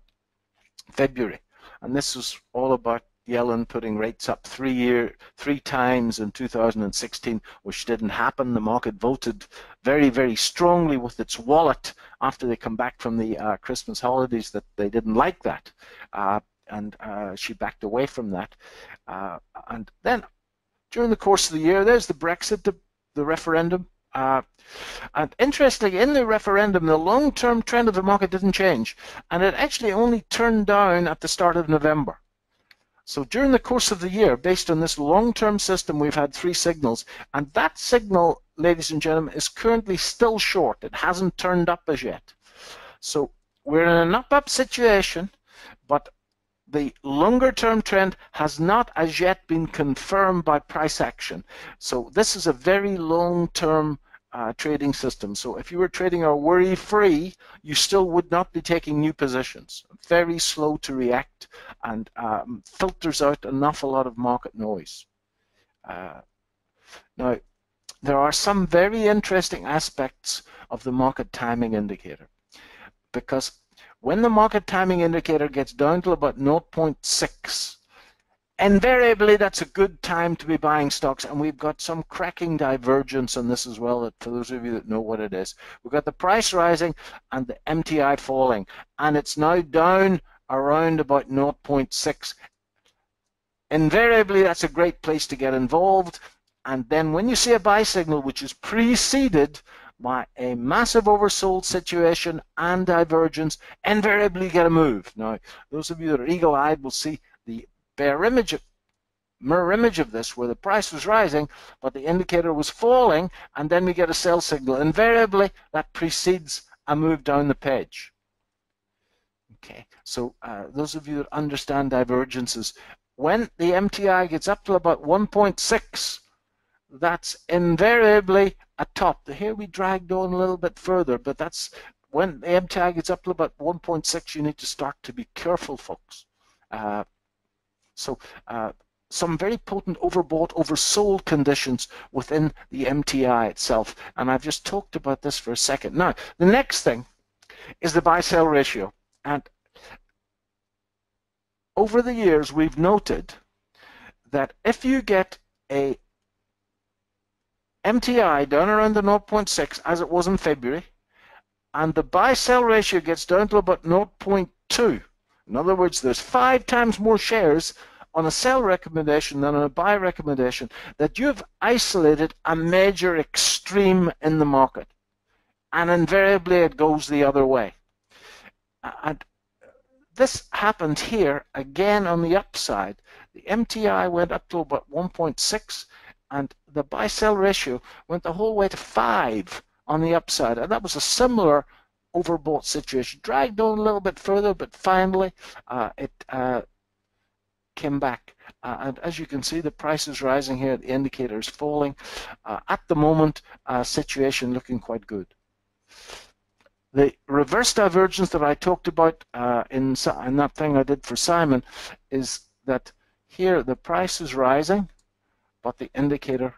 February. And this was all about Yellen putting rates up three year, three times in 2016, which didn't happen. The market voted very, very strongly with its wallet after they come back from the uh, Christmas holidays that they didn't like that, uh, and uh, she backed away from that. Uh, and then during the course of the year, there's the Brexit the referendum. Uh, and interestingly, in the referendum, the long-term trend of the market didn't change, and it actually only turned down at the start of November. So during the course of the year, based on this long-term system, we've had three signals, and that signal, ladies and gentlemen, is currently still short. It hasn't turned up as yet. So we're in an up-up situation, the longer term trend has not as yet been confirmed by price action. So this is a very long term uh, trading system. So if you were trading a worry free, you still would not be taking new positions. Very slow to react and um, filters out an awful lot of market noise. Uh, now, there are some very interesting aspects of the market timing indicator because when the market timing indicator gets down to about 0.6, invariably that's a good time to be buying stocks and we've got some cracking divergence on this as well uh, for those of you that know what it is. We've got the price rising and the MTI falling and it's now down around about 0.6 invariably that's a great place to get involved and then when you see a buy signal which is preceded by a massive oversold situation and divergence, invariably get a move. Now, those of you that are eagle-eyed will see the bare image of, mirror image of this where the price was rising but the indicator was falling and then we get a sell signal. Invariably that precedes a move down the page. Okay, so uh, those of you that understand divergences, when the MTI gets up to about 1.6, that's invariably a top. Here we dragged on a little bit further, but that's when the MTI is up to about 1.6, you need to start to be careful, folks. Uh, so uh, some very potent overbought, oversold conditions within the MTI itself. And I've just talked about this for a second. Now, the next thing is the buy-sell ratio. And over the years, we've noted that if you get a MTI down around the 0.6 as it was in February, and the buy-sell ratio gets down to about 0.2. In other words, there's five times more shares on a sell recommendation than on a buy recommendation, that you've isolated a major extreme in the market. And invariably it goes the other way. And this happened here again on the upside. The MTI went up to about 1.6 and the buy-sell ratio went the whole way to 5 on the upside. And that was a similar overbought situation. Dragged on a little bit further, but finally uh, it uh, came back. Uh, and as you can see, the price is rising here, the indicator is falling. Uh, at the moment, uh, situation looking quite good. The reverse divergence that I talked about uh, in, in that thing I did for Simon is that here the price is rising, but the indicator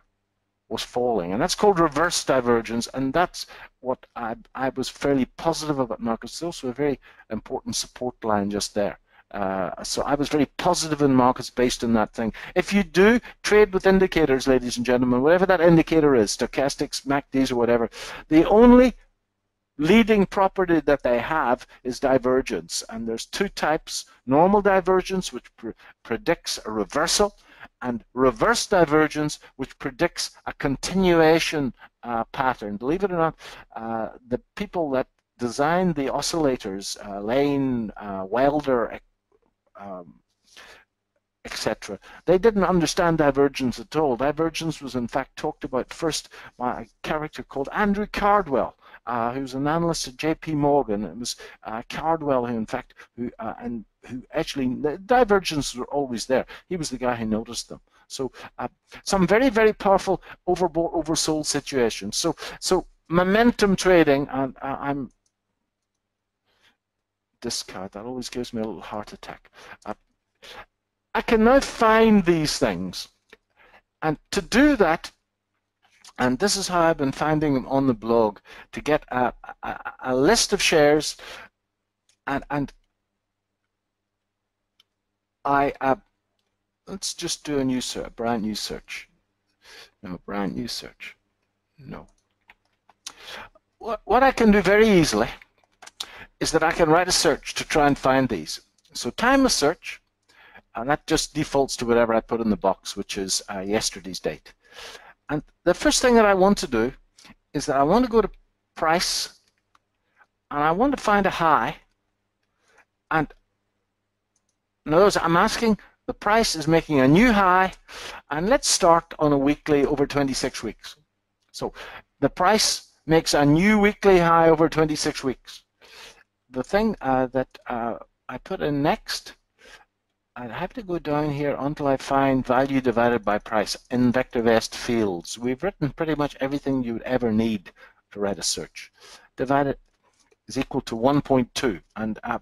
was falling. And that's called reverse divergence, and that's what I, I was fairly positive about markets. It's also a very important support line just there. Uh, so I was very positive in markets based on that thing. If you do trade with indicators, ladies and gentlemen, whatever that indicator is, stochastics, MACDs, or whatever, the only leading property that they have is divergence. And there's two types, normal divergence, which pre predicts a reversal, and reverse divergence, which predicts a continuation uh, pattern. Believe it or not, uh, the people that designed the oscillators, uh, Lane, uh, Wilder, um, etc. They didn't understand divergence at all. Divergence was in fact talked about first by a character called Andrew Cardwell, uh, who's an analyst at J.P. Morgan. It was uh, Cardwell who, in fact, who uh, and who actually divergences were always there. He was the guy who noticed them. So uh, some very very powerful overbought oversold situations. So so momentum trading, and uh, I'm discard that always gives me a little heart attack. Uh, I can now find these things, and to do that and this is how I've been finding them on the blog to get a, a, a list of shares and, and I uh, let's just do a new search, a brand new search. No, brand new search. No. What, what I can do very easily is that I can write a search to try and find these. So time of search, and that just defaults to whatever I put in the box, which is uh, yesterday's date. And the first thing that I want to do is that I want to go to price and I want to find a high and notice I'm asking the price is making a new high and let's start on a weekly over 26 weeks. So the price makes a new weekly high over 26 weeks. The thing uh, that uh, I put in next I have to go down here until I find value divided by price in VectorVest fields. We've written pretty much everything you would ever need to write a search. Divided is equal to 1.2 and uh,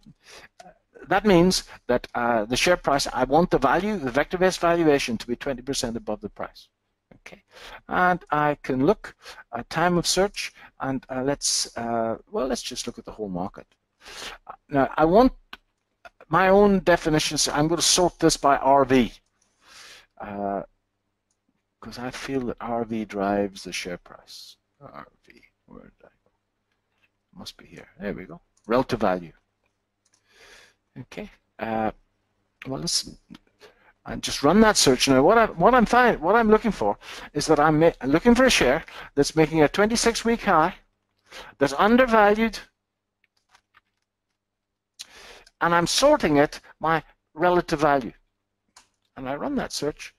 that means that uh, the share price, I want the value, the VectorVest valuation to be 20% above the price. Okay, and I can look at time of search, and uh, let's uh, well, let's just look at the whole market. Now, I want my own definitions. I'm going to sort this by RV because uh, I feel that RV drives the share price. RV, where did I go? Must be here. There we go. Relative value. Okay. Uh, well, let's and just run that search. Now, what I what I'm find, what I'm looking for is that I'm looking for a share that's making a 26-week high, that's undervalued, and I'm sorting it by relative value. And I run that search,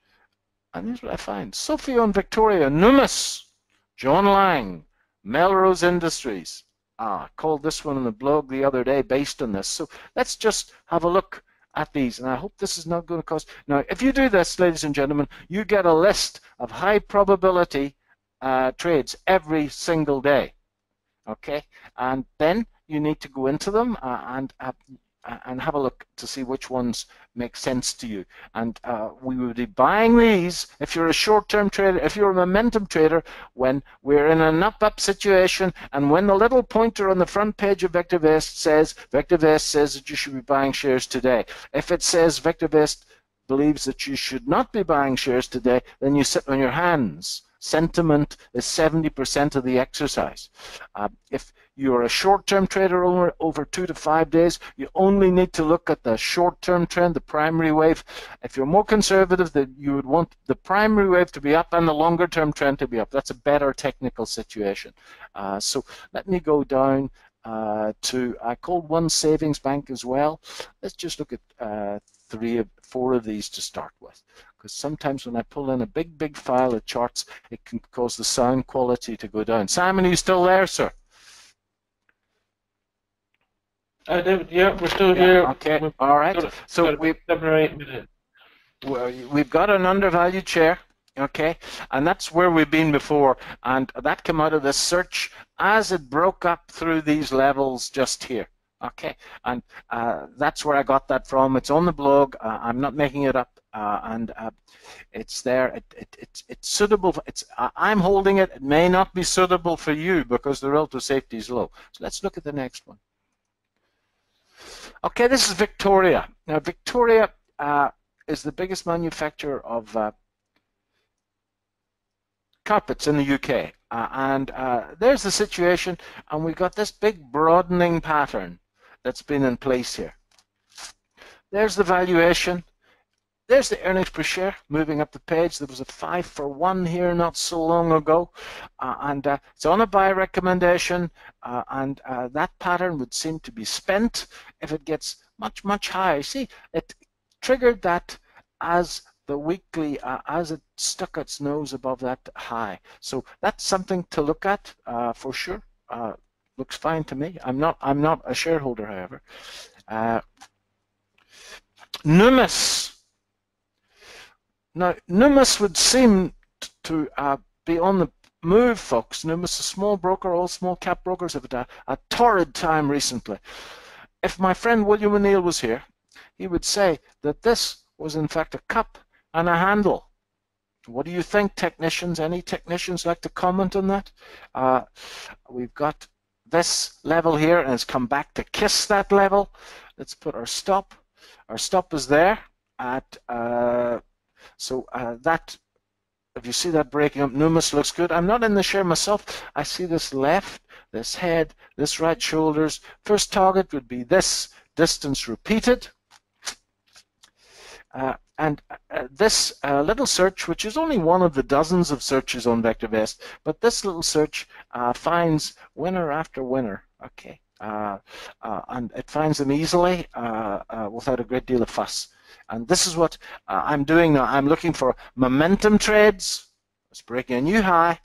and here's what I find: Sopheon Victoria, Numis, John Laing, Melrose Industries. Ah, called this one in the blog the other day based on this. So let's just have a look at these. And I hope this is not going to cost. Now, if you do this, ladies and gentlemen, you get a list of high probability uh, trades every single day. Okay, and then you need to go into them uh, and uh, and have a look to see which ones make sense to you. And uh, we would be buying these if you're a short-term trader, if you're a momentum trader, when we're in an up-up situation, and when the little pointer on the front page of VectorVest says VectorVest says that you should be buying shares today. If it says VectorVest believes that you should not be buying shares today, then you sit on your hands. Sentiment is 70% of the exercise. Uh, if you're a short-term trader over, over two to five days, you only need to look at the short-term trend, the primary wave. If you're more conservative, you would want the primary wave to be up and the longer-term trend to be up. That's a better technical situation. Uh, so let me go down uh, to, I called one savings bank as well. Let's just look at uh, three of, four of these to start with. Because sometimes when I pull in a big, big file of charts, it can cause the sound quality to go down. Simon, are you still there, sir? Uh, David, yeah, we're still yeah, here. Okay, we've all right. Got, so got we've seven or eight minutes. We've got an undervalued share, okay, and that's where we've been before, and that came out of the search as it broke up through these levels just here. Okay, and uh, that's where I got that from. It's on the blog. Uh, I'm not making it up, uh, and uh, it's there. It, it, it's it's suitable. For, it's I'm holding it. It may not be suitable for you because the relative safety is low. So let's look at the next one. Okay, this is Victoria. Now, Victoria uh, is the biggest manufacturer of uh, carpets in the UK. Uh, and uh, there's the situation, and we've got this big broadening pattern that's been in place here. There's the valuation. There's the earnings per share moving up the page. There was a five for one here not so long ago, uh, and uh, it's on a buy recommendation. Uh, and uh, that pattern would seem to be spent if it gets much much higher. See, it triggered that as the weekly uh, as it stuck its nose above that high. So that's something to look at uh, for sure. looks fine to me. I'm not I'm not a shareholder, however. Numis now, Numis would seem to uh, be on the move, folks. Numis, a small broker, all small cap brokers have had a, a torrid time recently. If my friend William O'Neill was here, he would say that this was in fact a cup and a handle. What do you think, technicians? Any technicians like to comment on that? Uh, we've got this level here, and it's come back to kiss that level. Let's put our stop. Our stop is there at uh, so uh, that, if you see that breaking up, Numis looks good. I'm not in the share myself. I see this left, this head, this right shoulders. First target would be this distance repeated. Uh, and uh, this uh, little search, which is only one of the dozens of searches on VectorVest, but this little search uh, finds winner after winner. Okay, uh, uh, and it finds them easily without a great deal of fuss. And this is what uh, I'm doing now. I'm looking for momentum trades. It's breaking a new high.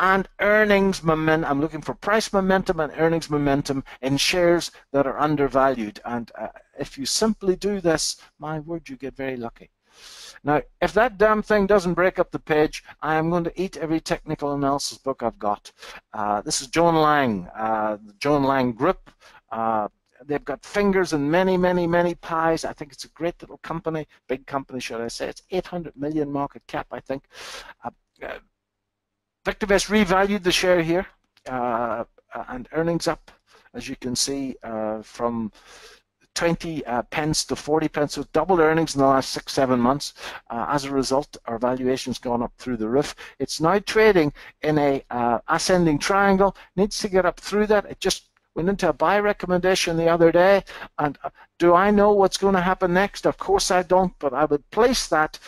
And earnings momentum. I'm looking for price momentum and earnings momentum in shares that are undervalued. And uh, if you simply do this, my word, you get very lucky. Now, if that damn thing doesn't break up the page, I am going to eat every technical analysis book I've got. Uh, this is John Laing, uh, John Laing Group. Uh, they've got fingers in many, many, many pies. I think it's a great little company, big company, should I say. It's 800 million market cap, I think. Uh, uh, revalued the share here, uh, uh, and earnings up, as you can see, uh, from 20 uh, pence to 40 pence, so doubled earnings in the last six, seven months. Uh, as a result, our valuation's gone up through the roof. It's now trading in a uh, ascending triangle, needs to get up through that. It just went into a buy recommendation the other day, and uh, do I know what's going to happen next? Of course I don't, but I would place that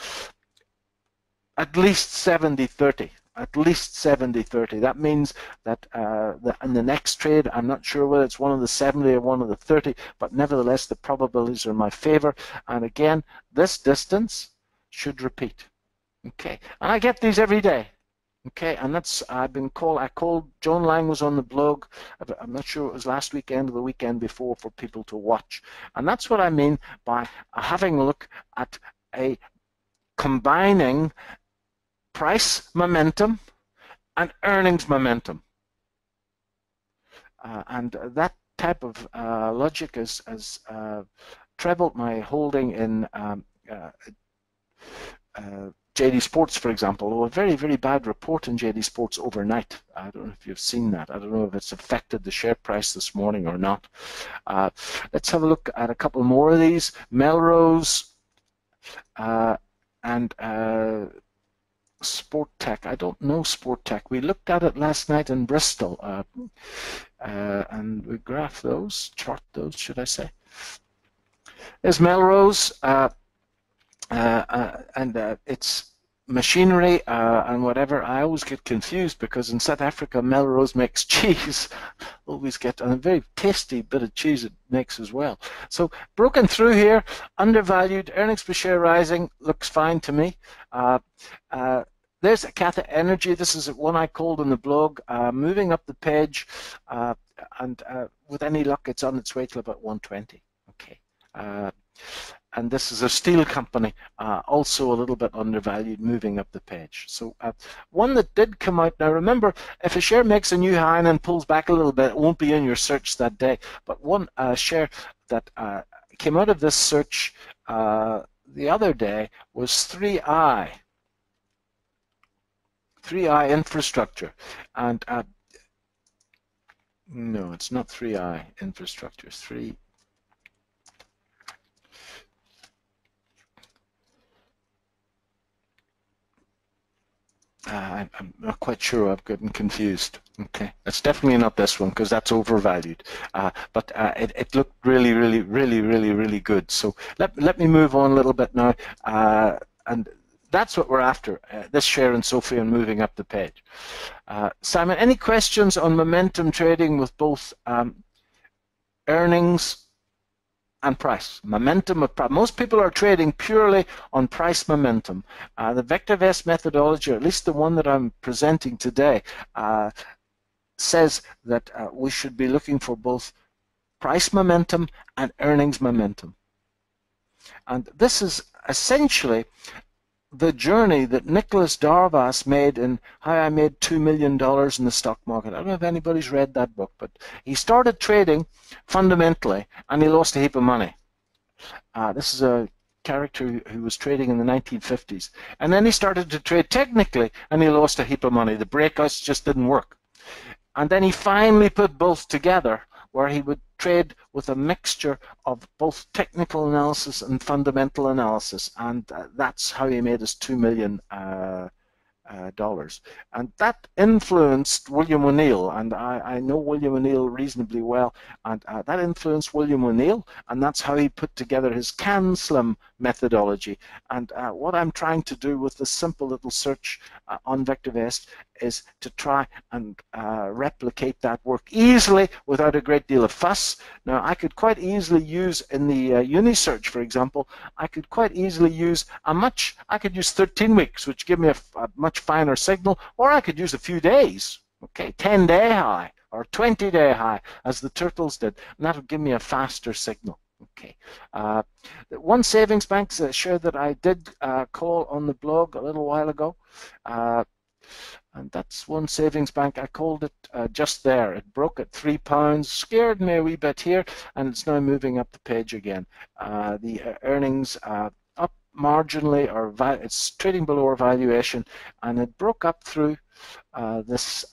at least 70-30 at least 70-30. That means that uh, the, in the next trade, I'm not sure whether it's one of the 70 or one of the 30, but nevertheless, the probabilities are in my favor. And again, this distance should repeat. Okay, and I get these every day. Okay, and that's I've been called. I called John Laing was on the blog. I'm not sure it was last weekend or the weekend before for people to watch, and that's what I mean by having a look at a combining price momentum and earnings momentum. Uh, and that type of uh, logic has, has uh, trebled my holding in um, uh, uh, JD Sports, for example, a very, very bad report in JD Sports overnight. I don't know if you've seen that. I don't know if it's affected the share price this morning or not. Uh, let's have a look at a couple more of these. Melrose and Sportech. I don't know Sportech. We looked at it last night in Bristol, uh, uh, and we graph those, chart those, should I say. There's Melrose, uh, uh, uh and uh, it's machinery and whatever. I always get confused because in South Africa, Melrose makes cheese. always get a very tasty bit of cheese it makes as well. So broken through here, undervalued, earnings per share rising, looks fine to me. Uh, uh, there's Cathay Energy. This is one I called in the blog. Uh, moving up the page, uh, and uh, with any luck, it's on its way to about 120. Okay. Uh, and this is a steel company, uh, also a little bit undervalued, moving up the page. So uh, one that did come out, now remember, if a share makes a new high and then pulls back a little bit, it won't be in your search that day. But one uh, share that came out of this search the other day was 3i. 3i infrastructure. And uh, no, it's not 3i infrastructure. 3 Uh, I'm not quite sure. I'm getting confused. Okay, it's definitely not this one because that's overvalued. Uh, but uh, it, it looked really, really, really, really, really good. So let let me move on a little bit now. Uh, and that's what we're after, uh, this share and Sopheon moving up the page. Uh, Simon, any questions on momentum trading with both um, earnings and price? Momentum of price. Most people are trading purely on price momentum. Uh, the VectorVest methodology, or at least the one that I'm presenting today, uh, says that uh, we should be looking for both price momentum and earnings momentum. And this is essentially the journey that Nicholas Darvas made in How I Made $2 Million in the Stock Market. I don't know if anybody's read that book, but he started trading fundamentally and he lost a heap of money. Uh, this is a character who was trading in the 1950s. And then he started to trade technically and he lost a heap of money. The breakouts just didn't work. And then he finally put both together where he would trade with a mixture of both technical analysis and fundamental analysis, and uh, that's how he made his two million uh, uh, dollars. And that influenced William O'Neill, and I, I, know William O'Neill reasonably well, and uh, that influenced William O'Neill, and that's how he put together his CAN SLIM methodology. And uh, what I'm trying to do with this simple little search uh, on VectorVest is to try and uh, replicate that work easily without a great deal of fuss. Now, I could quite easily use in the uh, Unisearch, for example, I could quite easily use a much, I could use 13 weeks, which give me a, a much finer signal, or I could use a few days, okay, 10 day high or 20 day high, as the turtles did, and that would give me a faster signal. Okay. Uh, one savings bank share that I did uh, call on the blog a little while ago. Uh, and that's one savings bank. I called it uh, just there. It broke at three pounds, scared me a wee bit here, and it's now moving up the page again. Uh, the uh, earnings uh, up marginally, or it's trading below our valuation, and it broke up through this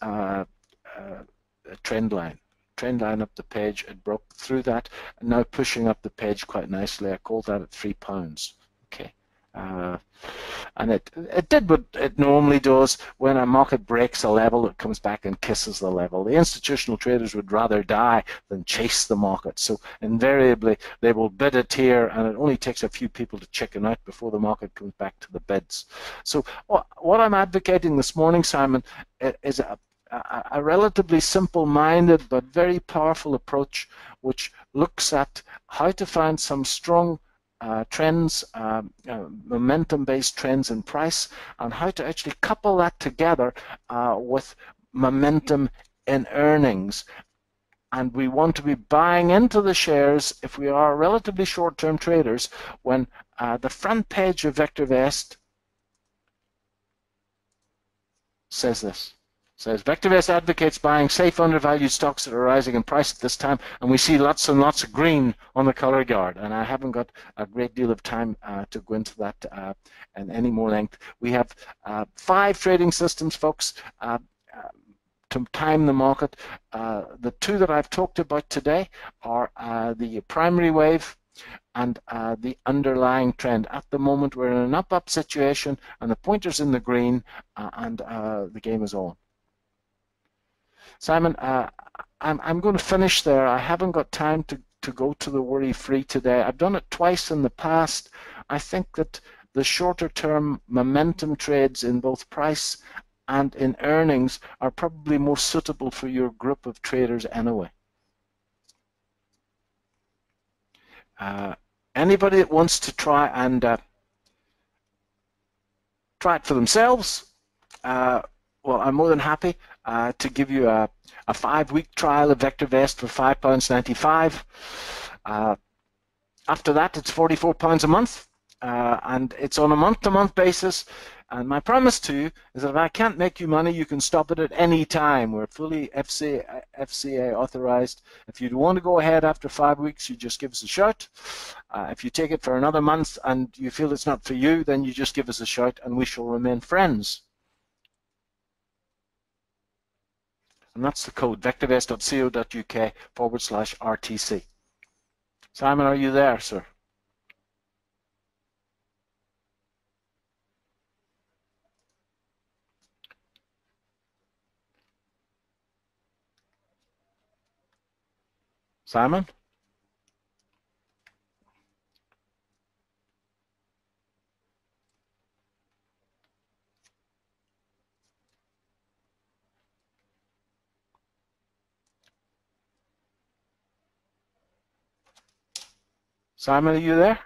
trend line. Trend line up the page, it broke through that, and now pushing up the page quite nicely. I called that at three pounds. Okay. Uh, and it it did what it normally does when a market breaks a level it comes back and kisses the level the institutional traders would rather die than chase the market so invariably they will bid it here and it only takes a few people to chicken out before the market comes back to the bids so what I'm advocating this morning Simon is a, a, relatively simple-minded but very powerful approach which looks at how to find some strong uh, trends, um, uh, momentum-based trends in price, and how to actually couple that together uh, with momentum in earnings. And we want to be buying into the shares if we are relatively short-term traders when uh, the front page of VectorVest says this says VectorVest advocates buying safe undervalued stocks that are rising in price at this time, and we see lots and lots of green on the color guard. And I haven't got a great deal of time uh, to go into that uh, in any more length. We have uh, five trading systems, folks. Uh, uh, to time the market. Uh, the two that I've talked about today are the primary wave and uh, the underlying trend. At the moment, we're in an up-up situation, and the pointer's in the green, uh, and uh, the game is on. Simon, uh, I'm, I'm going to finish there. I haven't got time to, to go to the worry-free today. I've done it twice in the past. I think that the shorter-term momentum trades in both price and in earnings are probably more suitable for your group of traders anyway. Uh, anybody that wants to try and uh, try it for themselves, uh, well, I'm more than happy uh, to give you a, a five-week trial of VectorVest for £5.95. Uh, after that, it's £44 a month, uh, and it's on a month-to-month -month basis. And my promise to you is that if I can't make you money, you can stop it at any time. We're fully FCA, FCA authorized. If you want to go ahead after five weeks, you just give us a shout. Uh, if you take it for another month and you feel it's not for you, then you just give us a shout and we shall remain friends. And that's the code vectorvest.co.uk forward slash RTC. Simon, are you there, sir? Simon? Simon, are you there?